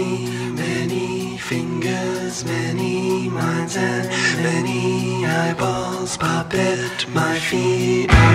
many, many fingers, many minds and many eyeballs puppet my feet.